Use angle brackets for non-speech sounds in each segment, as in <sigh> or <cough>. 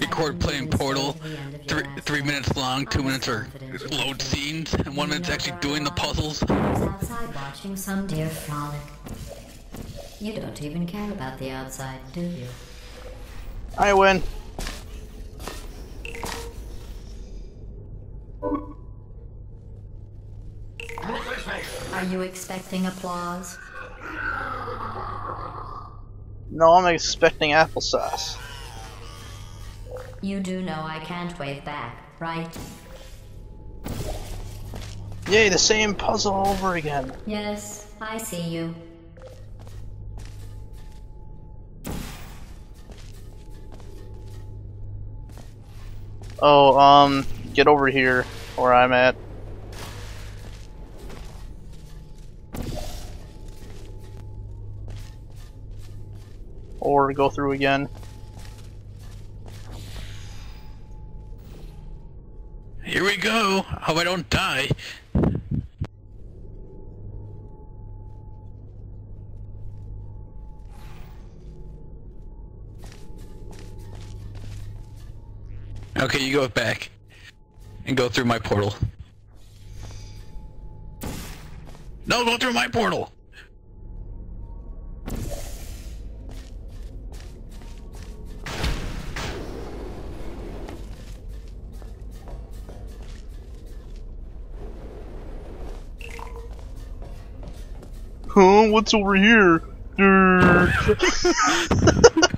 Record playing Portal, to the end of your three, three minutes long, two minutes are load scenes, and one minute's actually doing the puzzles. I was outside watching some deer frolic. You don't even care about the outside, do you? I win. Are you expecting applause? No, I'm expecting applesauce. You do know I can't wave back, right? Yay, the same puzzle over again. Yes, I see you. Oh, um, get over here where I'm at. Or go through again. Here we go. Hope I don't die. Okay, you go back and go through my portal. No, go through my portal. Huh? What's over here? <laughs> <laughs>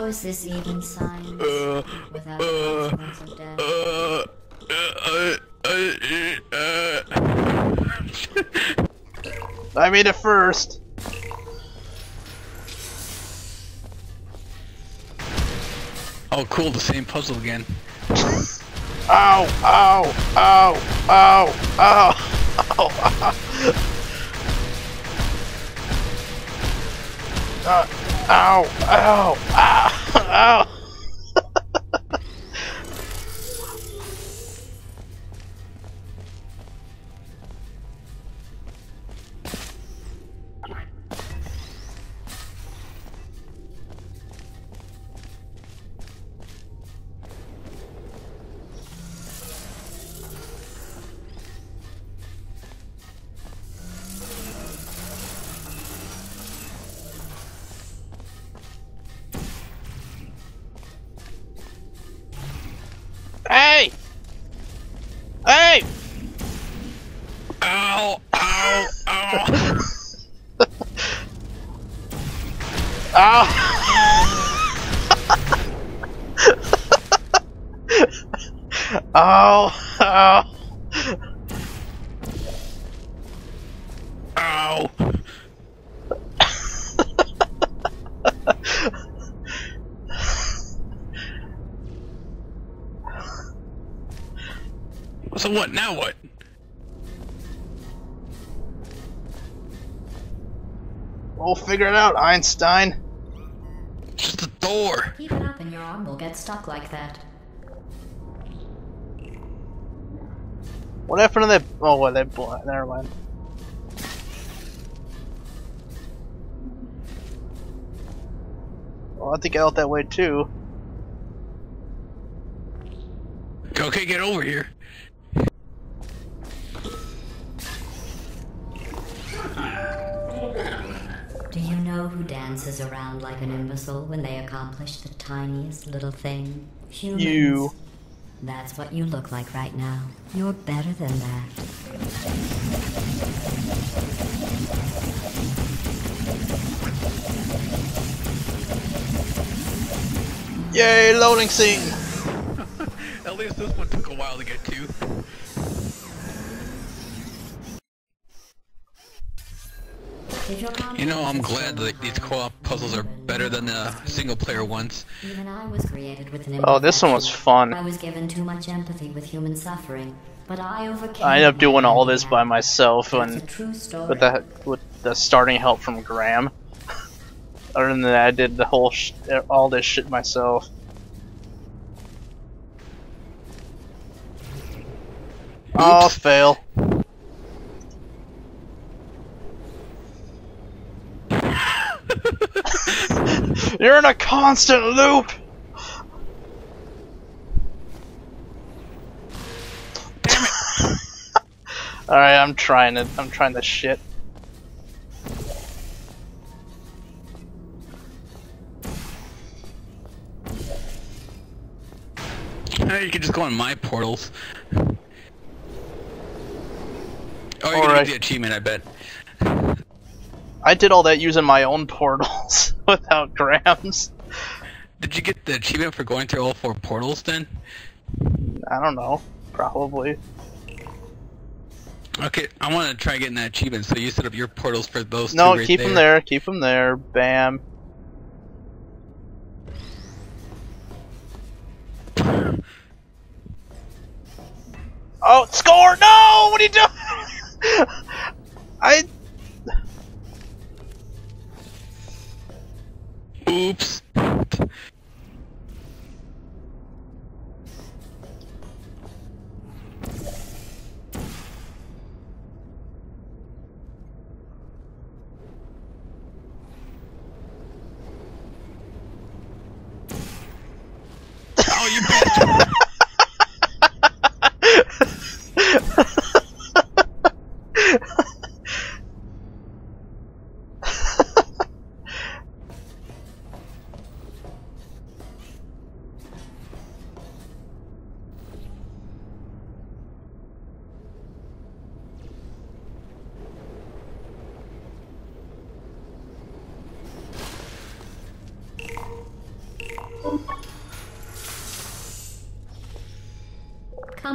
Durr. How is this even signed? Uh, Without uh, consequence of death? uh, uh, uh, uh, uh. I made it first. Oh, cool, the same puzzle again. <laughs> Ow! Ow! Ow! Ow! Ow! Ow! Ow! <laughs> Uh, ow! Ow! Ow! Figure it out, Einstein. Just a door. Keep it up and your arm will get stuck like that. What happened to that? Oh, what that? bl- Never mind. Well, I'll have to get out that way too. Okay, get over here. Who dances around like an imbecile when they accomplish the tiniest little thing? Humans. You. That's what you look like right now. You're better than that. Yay, loading scene. <laughs> At least this one took a while to get to. Did your You know, I'm glad that these co-op puzzles are better than the single player ones. Even I was created with an Oh, this one was fun. I was given too much empathy with human suffering. But I overcame. I ended up doing all this by myself and with the with the starting help from Graham. <laughs> Other than that, I did the whole sh- all this shit myself. Oh, fail. <laughs> You're in a constant loop. Damn it! <laughs> All right, I'm trying to. I'm trying to shit. Oh, you can just go on my portals. Oh, you're gonna Alright. get the achievement, I bet. I did all that using my own portals <laughs> without grams. Did you get the achievement for going through all four portals then? I don't know. Probably. Okay, I want to try getting that achievement. So you set up your portals for those No, right keep them there. Keep them there. Bam. Oh, score! No! What are you doing? <laughs> I. Oops.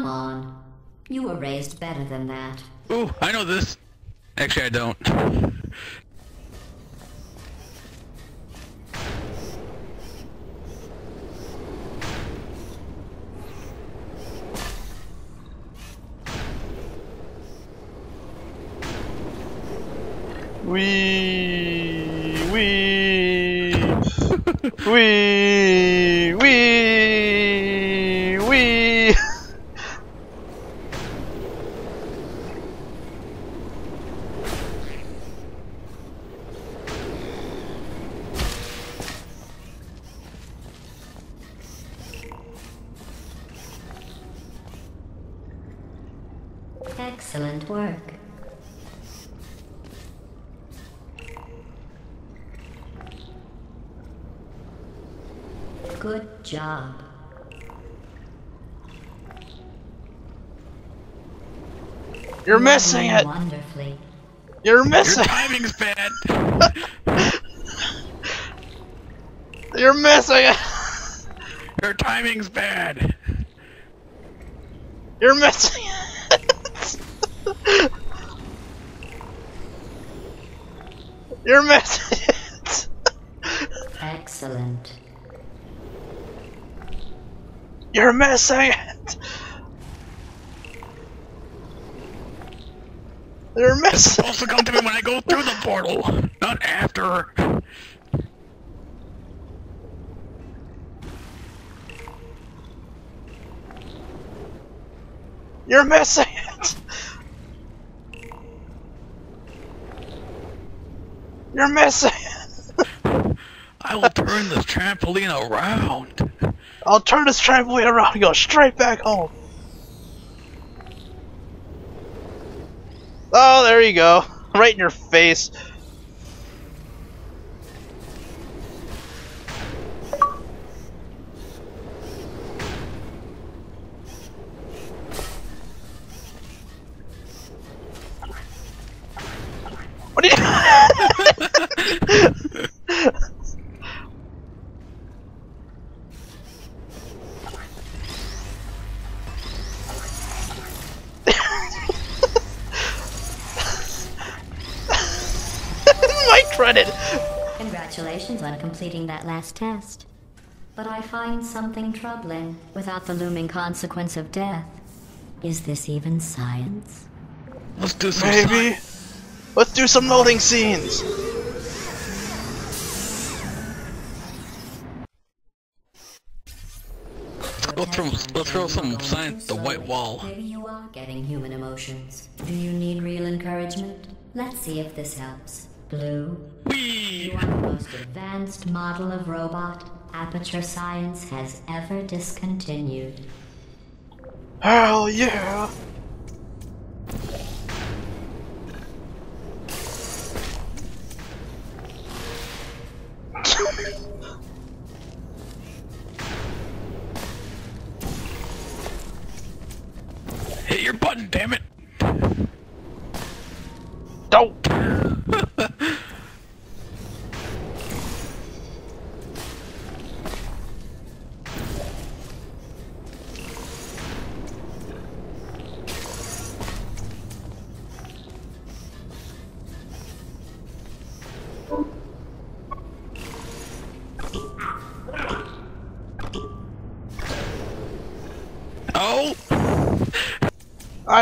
Come on. You were raised better than that. Ooh, I know this. Actually, I don't. Wee wee <laughs> wee wee wee. Excellent work. Good job. You're missing it. Wonderfully. You're Your timing's bad. <laughs> You're missing it. Your timing's bad. You're missing it. You're missing it. Excellent. You're missing it. You're It's missing. supposed to come to me when I go through the portal, not after. You're missing it. You're missing it. I will turn this trampoline around. I'll turn this trampoline around and go straight back home. Oh, there you go. <laughs> Right in your face. What are you <laughs> <laughs> credit. Congratulations on completing that last test. But I find something troubling without the looming consequence of death. Is this even science? Let's do some Maybe. Let's do some loading scenes. Let's go through, let's throw some science the white wall. Maybe you are getting human emotions. Do you need real encouragement? Let's see if this helps. Blue, Whee! you are the most advanced model of robot Aperture Science has ever discontinued. Hell yeah.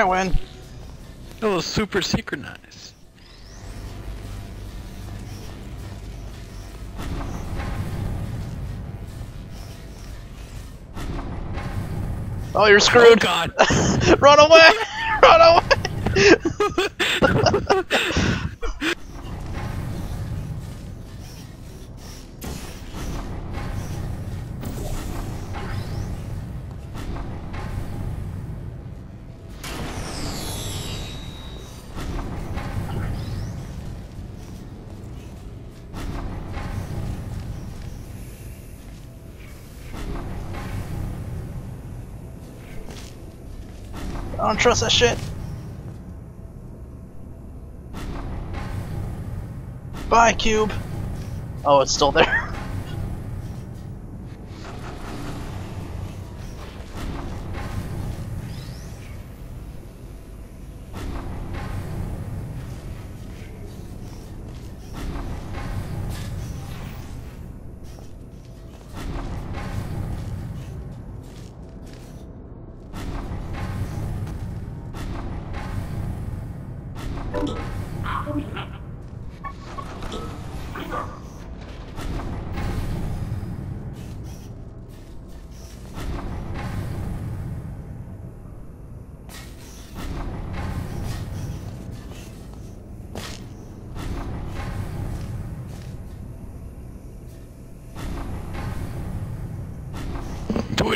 I win. That was super synchronized. Oh, you're Oh screwed. god! <laughs> Run away! <laughs> Run away! <laughs> don't trust that shit. Bye, cube. Oh, it's still there.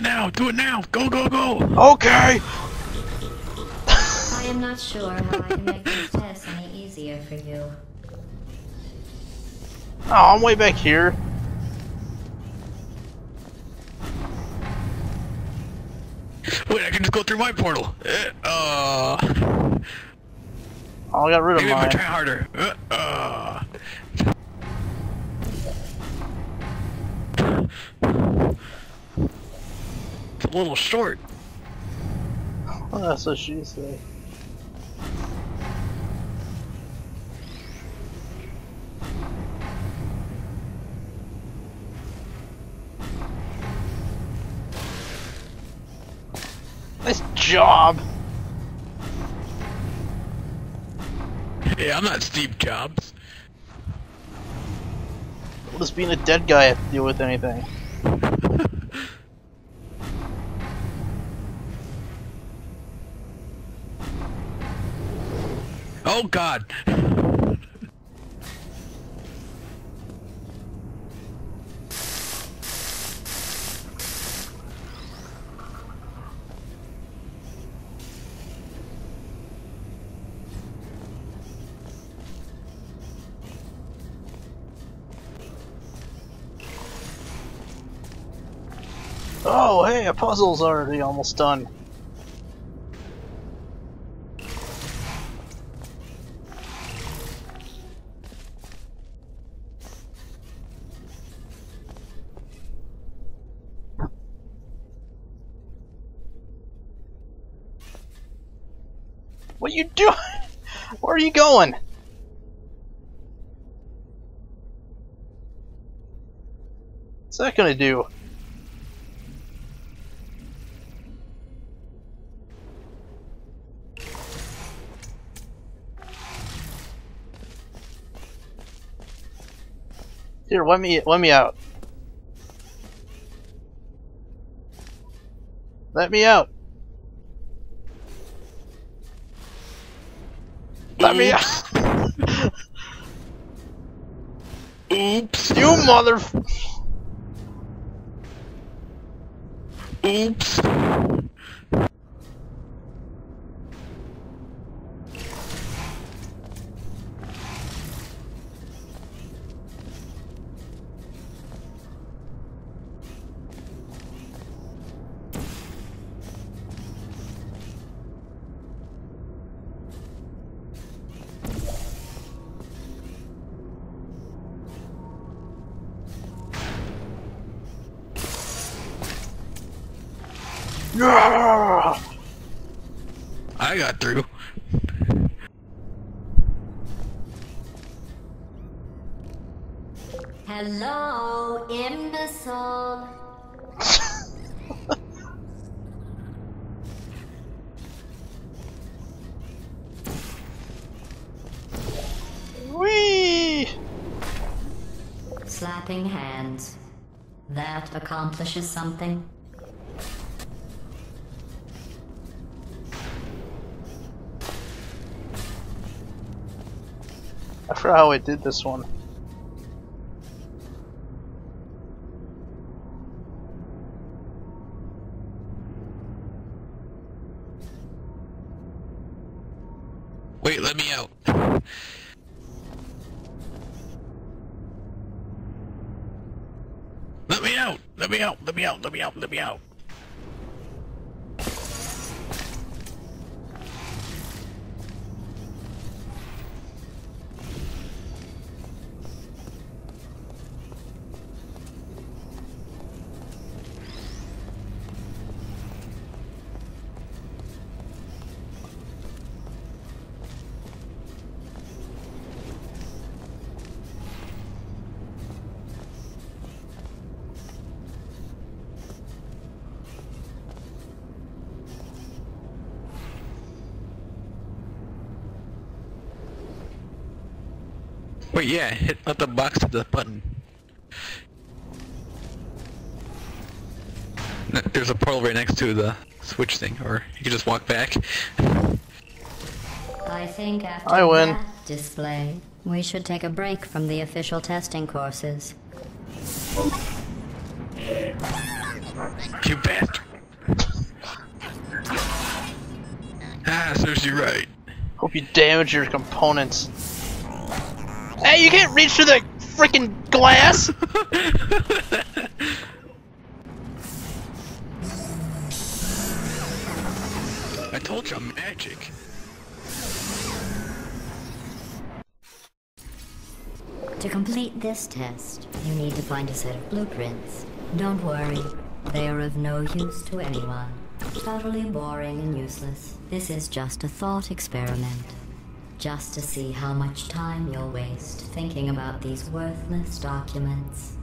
Now! Do it now! Go, go, go! Okay. I am not sure how I can make this test any easier for you. Oh, I'm way back here. Wait, I can just go through my portal. Uh, uh Oh, I got rid of maybe if I mine. try harder. Uh, little short. Oh, that's what she said. Nice job. Hey, I'm not Steve Jobs. What does being a dead guy have to do with anything? <laughs> Oh God. Oh, hey, a puzzle's already almost done. going? What's that gonna do? Here, let me let me out. Let me out. Let me out. Oops. you mother. Oops. I got through. Hello, imbecile. <laughs> Whee! Slapping hands. That accomplishes something. Forgot how I did this one. Wait, let me out. Let me out! Let me out! Let me out! Let me out! Let me out! Wait, yeah, hit let the box to the button. There's a portal right next to the switch thing, or you can just walk back. I think after I win. that display, we should take a break from the official testing courses. You bastard! ah, serves you right. Hope you damage your components. Hey, you can't reach through the freaking glass! <laughs> I told you I'm magic. To complete this test, you need to find a set of blueprints. Don't worry, they are of no use to anyone. Totally boring and useless. This is just a thought experiment. Just to see how much time you'll waste thinking about these worthless documents.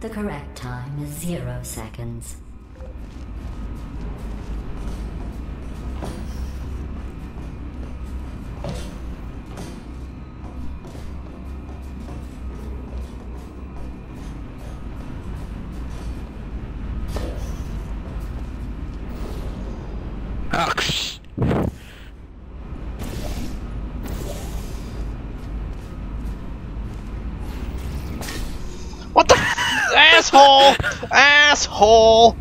The correct time is zero seconds. Asshole!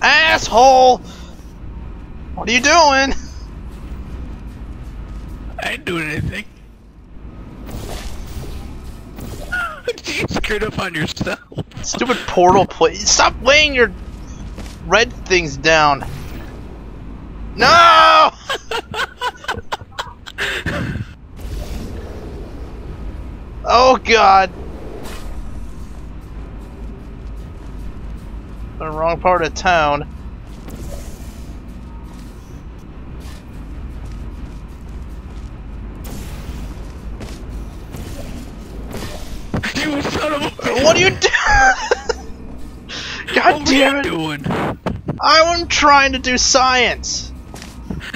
Asshole! What are you doing? I ain't doing anything. <laughs> you screwed up on yourself. Stupid portal plate. Stop laying your red things down. No! oh god. The wrong part of town. You son of a <laughs> What are you doing? God What you damn it. doing? I'm trying to do science.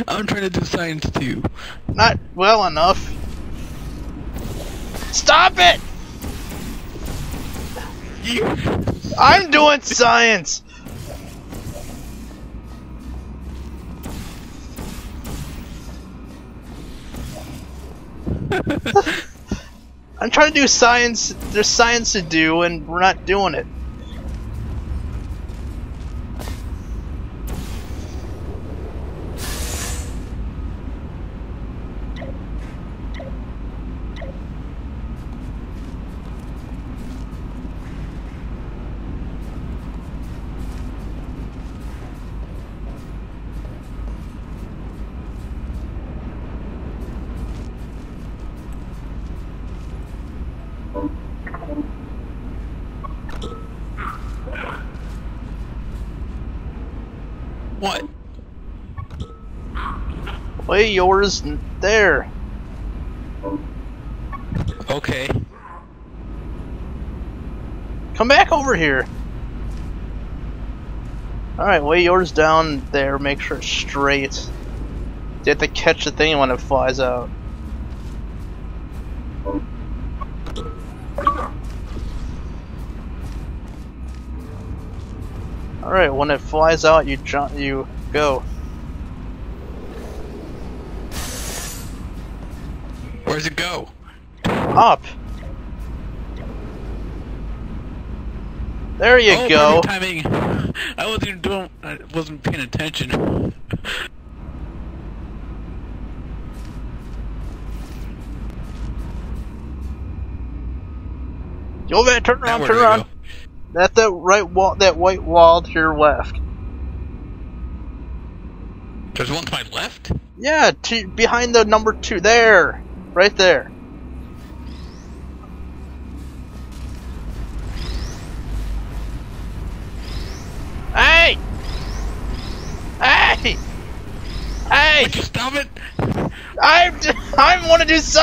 I'm trying to do science too. Not well enough. Stop it! You. I'm doing science! <laughs> I'm trying to do science. There's science to do, and we're not doing it. Yours there. Okay. Come back over here. Alright, lay yours down there, make sure it's straight. You have to catch the thing when it flies out. Alright, when it flies out, you jump, you go. Where's it go? Up! There you oh, go! timing. I wasn't even doing. I wasn't paying attention. Go back, turn around, turn around. go? That that right wall, that white wall to your left. There's one to my left. Yeah, to, behind the number two. There, right there. Hey! Hey! Hey! Would you stop it? I'm I want to do so.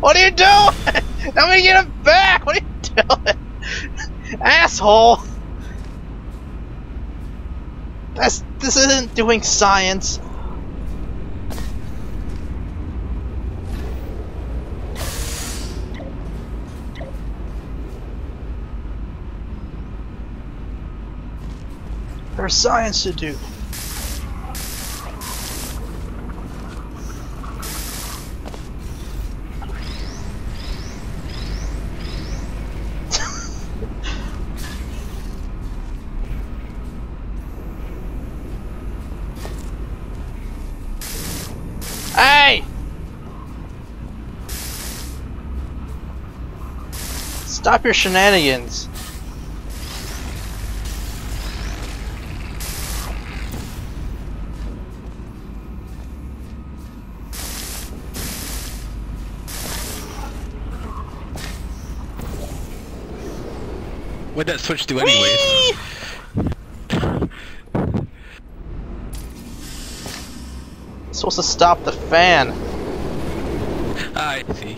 What are you doing? <laughs> Let me get him back. What are you doing, <laughs> asshole? That's this isn't doing science. There's science to do. <laughs> Hey! Stop your shenanigans. Switch do anyways? Supposed to stop the fan. Ah, I see.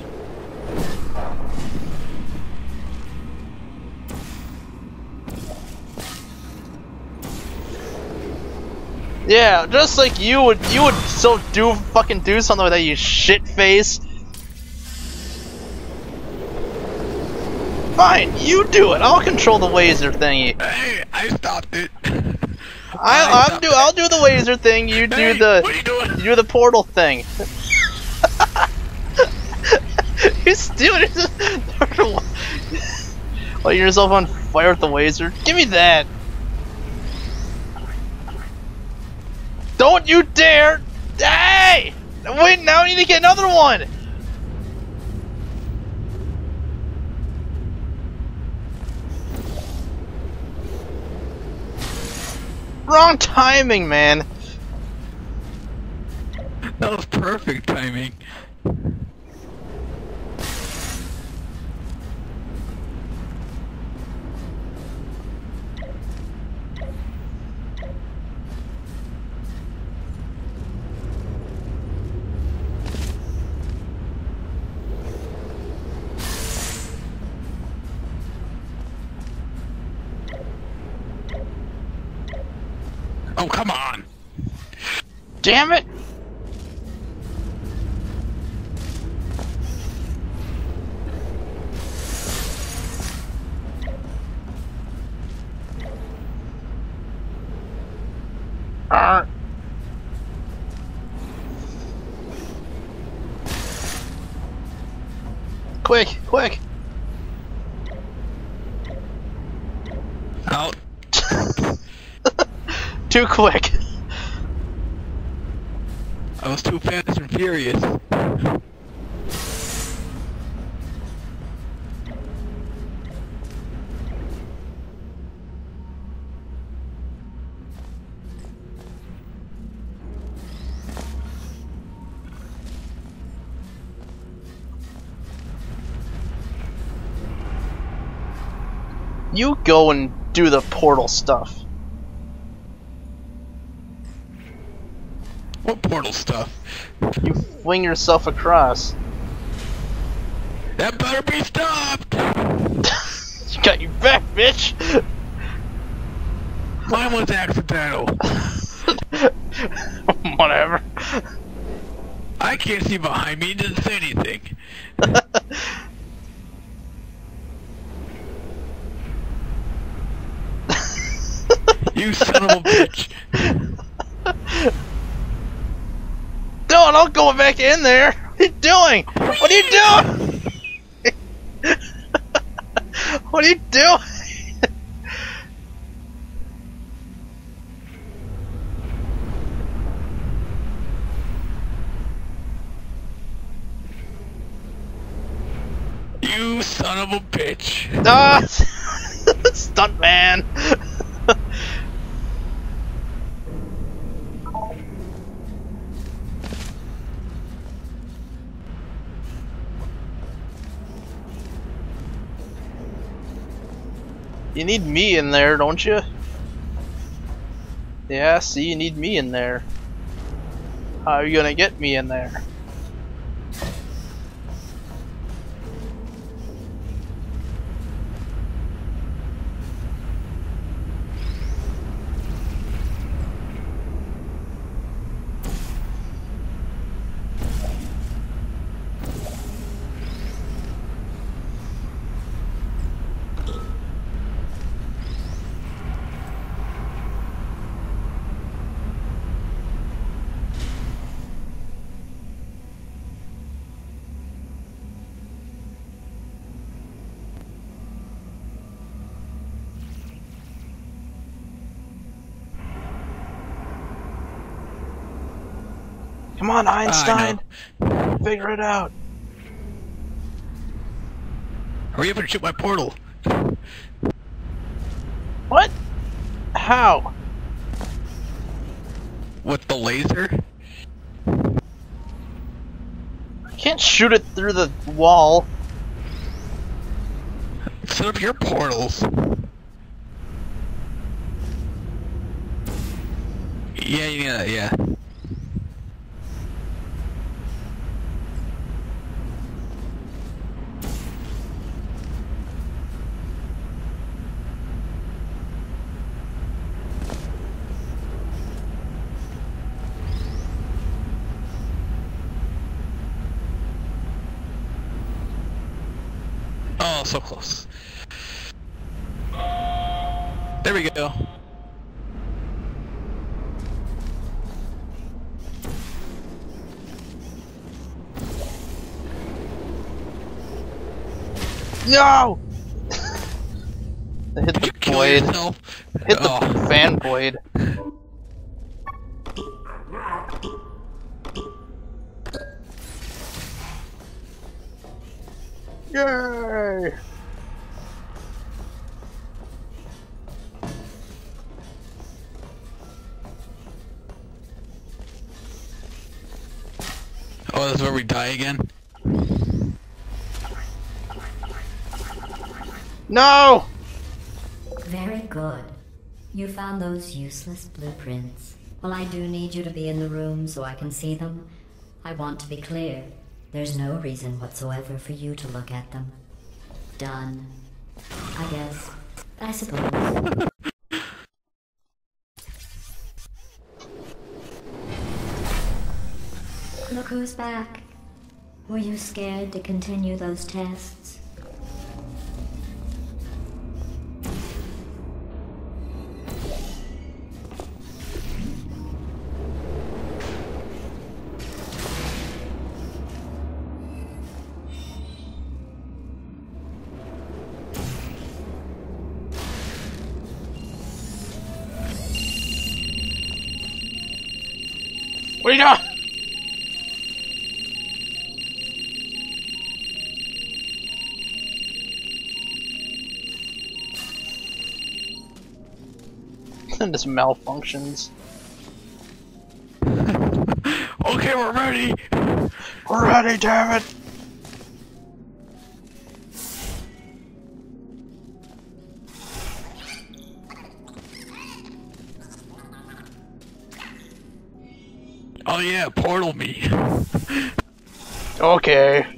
Yeah, just like you would, you would still do fucking do something with that, you shit face. Fine, you do it. I'll control the laser thingy. Hey, I stopped it. I, I'm stopped do. it. I'll do the laser thing. You do Hey, the. What are you doing? You do the portal thing. <laughs> He's doing it. <laughs> Light yourself on fire with the laser. Give me that. Don't you dare! Hey! Wait, now I need to get another one. Wrong timing, man. That was perfect timing. Oh, come on! Damn it! Arr. Quick, quick! Too quick. I was too fast and furious. You go and do the portal stuff. What portal stuff? You fling yourself across. That better be stopped! <laughs> You got your back, bitch! Mine was accidental. <laughs> Whatever. I can't see behind me, didn't say anything. <laughs> You son of a bitch. No, back in there! What are you doing? What are you doing? <laughs> what are you doing? You son of a bitch. Ah, <laughs> stunt man. You need me in there, don't you? Yeah, see, you need me in there. How are you gonna get me in there? On, Einstein! Figure it out! Hurry up and shoot my portal. What? How? With the laser? I can't shoot it through the wall. Set up your portals. Yeah, yeah, yeah. Oh, so close. There we go. No! I hit the you kill blade. yourself? Hit the oh. fan blade. Yay! Oh, that's where we die again? No! Very good. You found those useless blueprints. Well, I do need you to be in the room so I can see them. I want to be clear. There's no reason whatsoever for you to look at them. Done. I guess. I suppose. <laughs> Look who's back. Were you scared to continue those tests? This malfunctions. <laughs> Okay, we're ready. We're ready, damn it! Oh yeah, portal me. <laughs> Okay.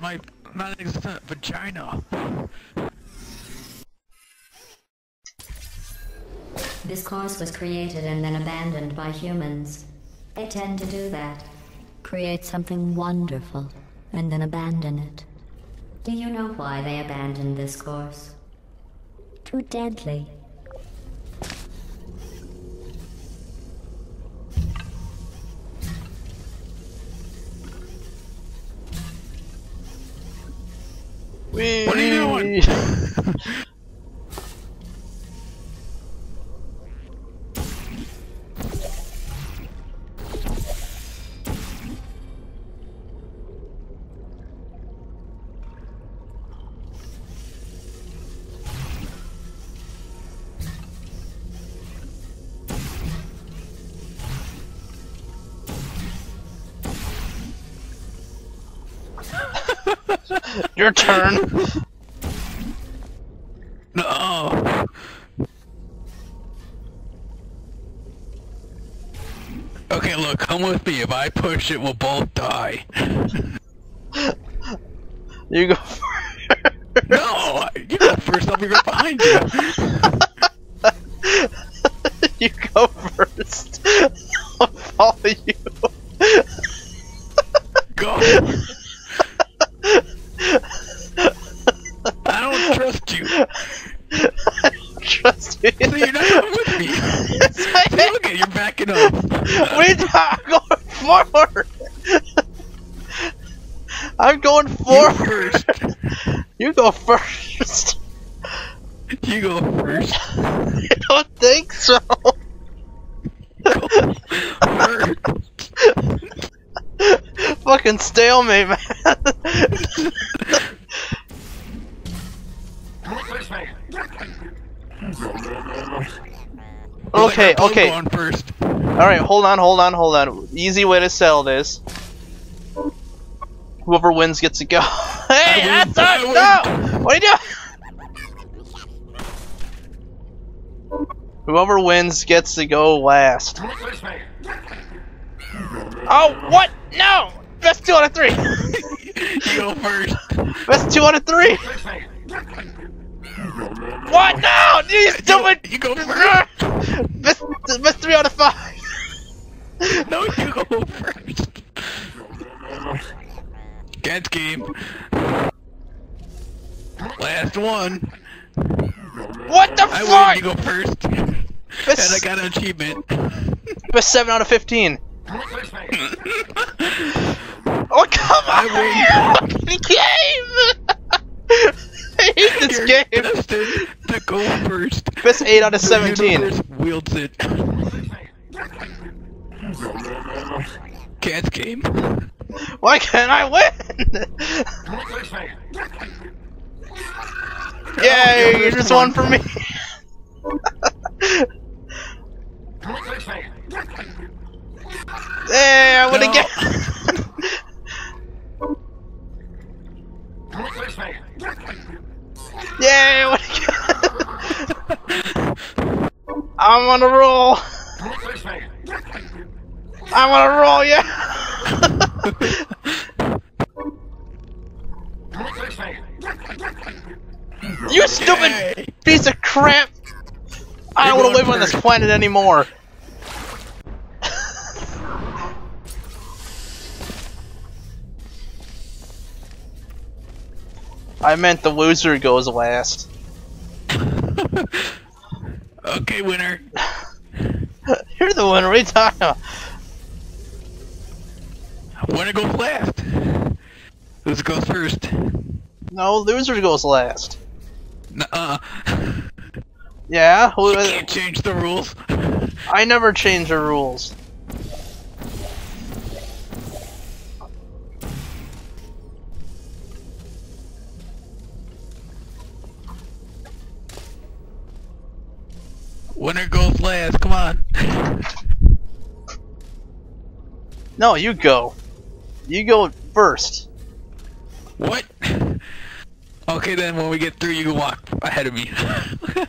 My non-existent vagina. This course was created and then abandoned by humans. They tend to do that. Create something wonderful and then abandon it. Do you know why they abandoned this course? Too deadly. What are you doing? <laughs> <laughs> Your turn. No. Okay, look, come with me. If I push it, we'll both die. <laughs> You go. first. <laughs> No, you go first. I'll be right behind you. you go first. I'll follow you. Go. I don't trust you. Trust me. So you're not coming with me. Yes, I See, am. look at you're backing up. We're not going forward. I'm going You forward. first. You go first. You go first. I don't think so. First. Fucking stalemate, man. okay, Like, okay. Going first. Alright, hold on, hold on, hold on. Easy way to sell this. Whoever wins gets to go. <laughs> hey, that's I not, no! What are you doing? Whoever wins gets to go last. Oh, what? No! Best two out of three! You <laughs> go first. Best two out of three! What? No! You stupid! You go first. Best, best three out of five! No, you go first. Cat's game. Last one. What the I fuck? win. You go first. And I got an achievement. best seven out of fifteen. Oh come on! I Fucking game! <laughs> I hate this You're game. destined to go first. Best eight out of The seventeen. wields it. Cat's game. Why can't I win? Yay! you're You just won for me. <laughs> Hey, I win No. again. <laughs> Yay! I win again. I'm on a roll. I'm on a roll, yeah. you stupid piece of crap! I don't want to live on this planet anymore. I meant the loser goes last. <laughs> Okay, winner. <laughs> You're the winner. What are you talking about? Winner goes last. Who's goes first? No, loser goes last. Nuh-uh. Yeah, who- You can't change the rules. I never change the rules. Winner goes last. Come on. No, you go. You go first. What? Okay, then when we get through, you can walk ahead of me. <laughs>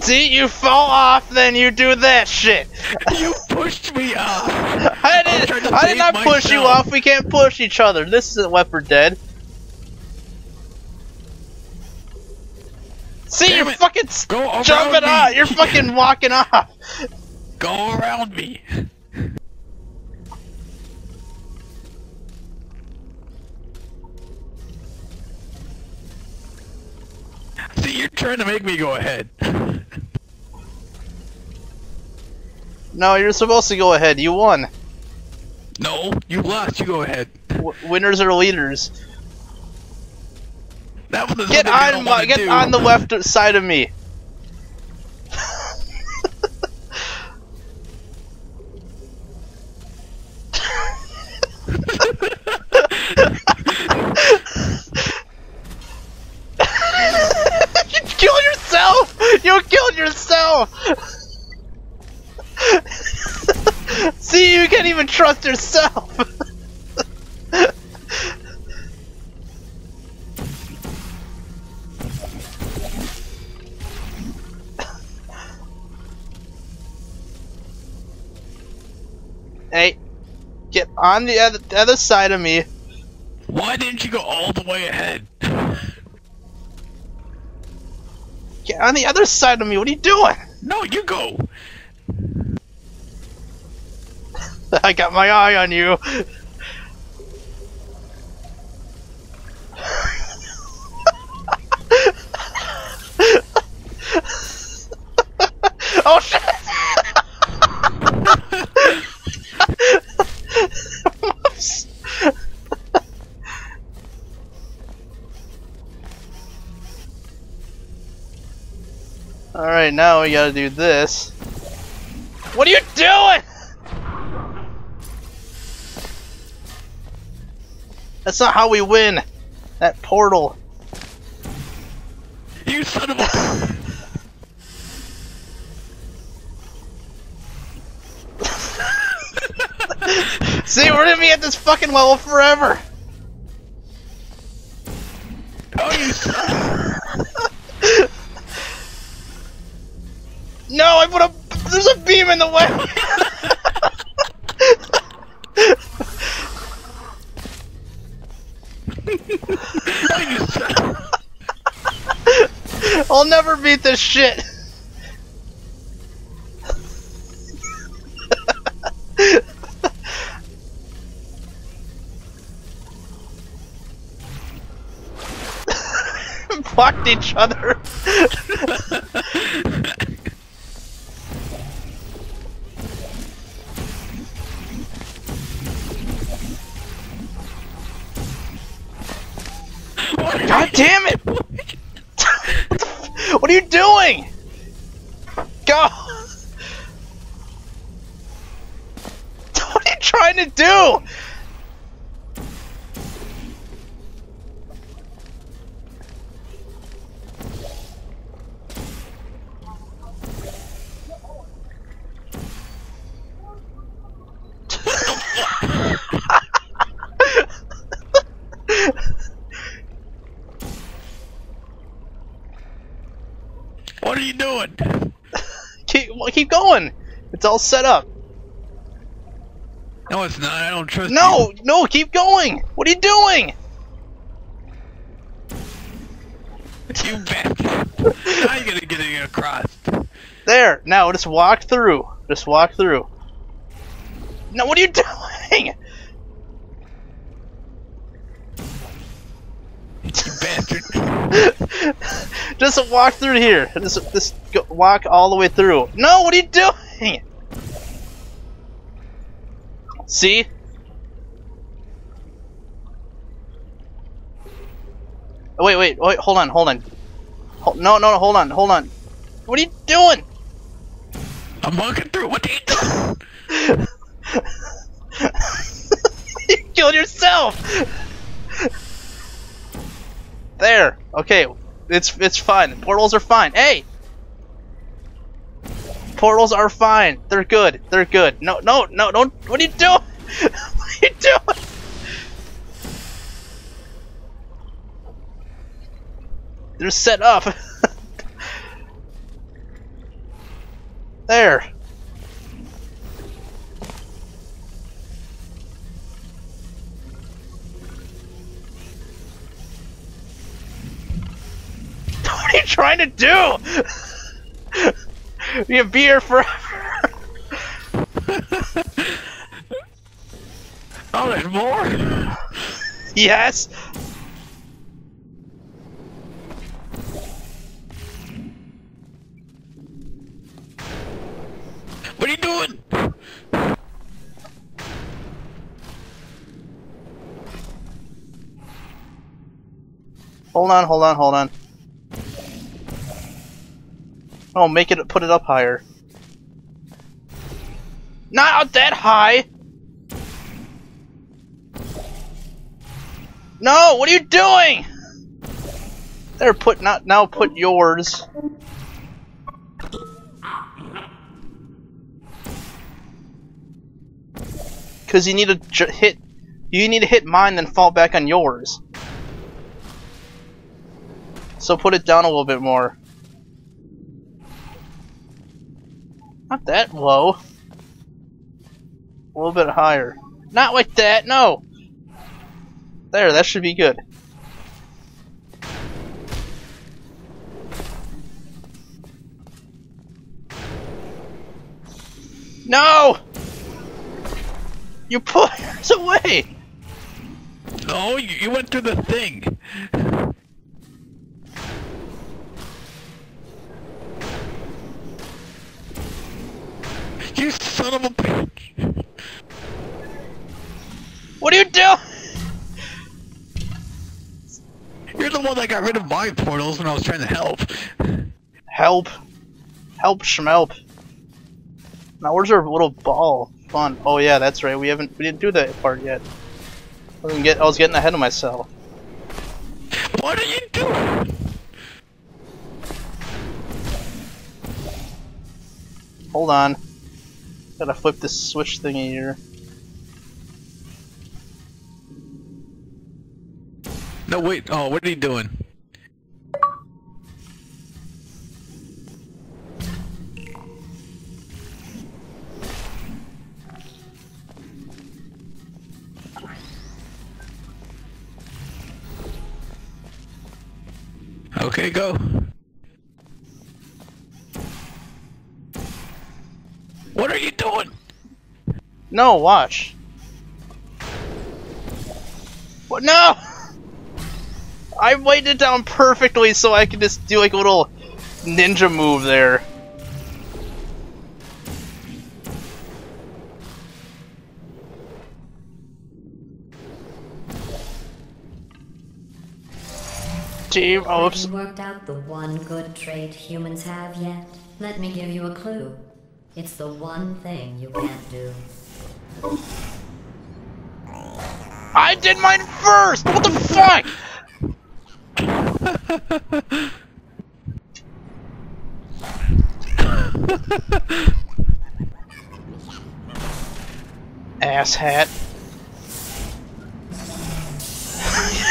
See, you fall off, then you do that shit. <laughs> you pushed me off. I did. I did not push you off. We can't push each other. This isn't 4 Dead. See, Damn you're it. fucking Go jumping me. off. You're fucking walking off. Go around me. <laughs> See, you're trying to make me go ahead. No, you're supposed to go ahead. You won. No, you lost. You go ahead. W- winners are leaders. That was the Get on my, get do. on the left side of me. On the other, the other side of me. Why didn't you go all the way ahead? Get on the other side of me. What are you doing? No, you go. <laughs> I got my eye on you. <laughs> oh shit! Now we gotta do this. What are you doing? That's not how we win. That portal. You son of a. <laughs> <laughs> See, we're gonna be at this fucking level forever. Beam in the way. I'll never beat this shit. <laughs> Fucked each other. <laughs> God damn it! <laughs> what are you doing? Go! <laughs> What are you trying to do? What are you doing? Keep, well, keep going. It's all set up. No, it's not. I don't trust No, no, keep going. What are you doing? you. You bastard. How you gonna get it across? There. Now just walk through. Just walk through. No, what are you <laughs> doing? It's you bastard. <laughs> just walk through here. Just, just go, walk all the way through. No, what are you doing? See? Oh, wait, wait, wait, hold on, hold on. Hol- no, no, no, hold on, hold on. What are you doing? I'm walking through. What are you doing? <laughs> you killed yourself! There. Okay. It's it's fine. Portals are fine. Hey! Portals are fine. They're good. They're good. No, no, no, don't. What are you doing? <laughs> what are you doing? They're set up. <laughs> there. <laughs> What are you trying to do? <laughs> you be here forever. Oh, there's more. yes. What are you doing? Hold on, hold on, hold on. Oh, make it, put it up higher. Not that high! No, what are you doing? There, put, not, now put yours. Cause you need to hit, you need to hit mine then fall back on yours. So put it down a little bit more. Not that low. A little bit higher. Not like that, no! There, that should be good. No! You put <laughs> yours away! You, you went through the thing. You son of a bitch. What are you doing? You're the one that got rid of my portals when I was trying to help. Help. Help, schmelp. Now where's our little ball? Fun. Oh yeah, that's right. We haven't we didn't do that part yet. I get, I was getting ahead of myself. What are you doing? Hold on. Gotta flip this switch thingy here. No, wait. Oh, what are you doing? No, watch. What? No! I laid it down perfectly so I could just do like a little ninja move there. Team, oh, oops. Have you worked out the one good trait humans have yet? Let me give you a clue. It's the one thing you can't do. I did mine first! What the fuck? Ass hat.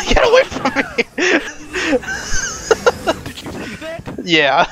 <laughs> Get away from me! <laughs> Did you see that? yeah.